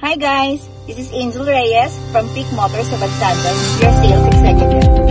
Hi guys, this is Angel Reyes from Peak Motors of Adsandon, your sales executive.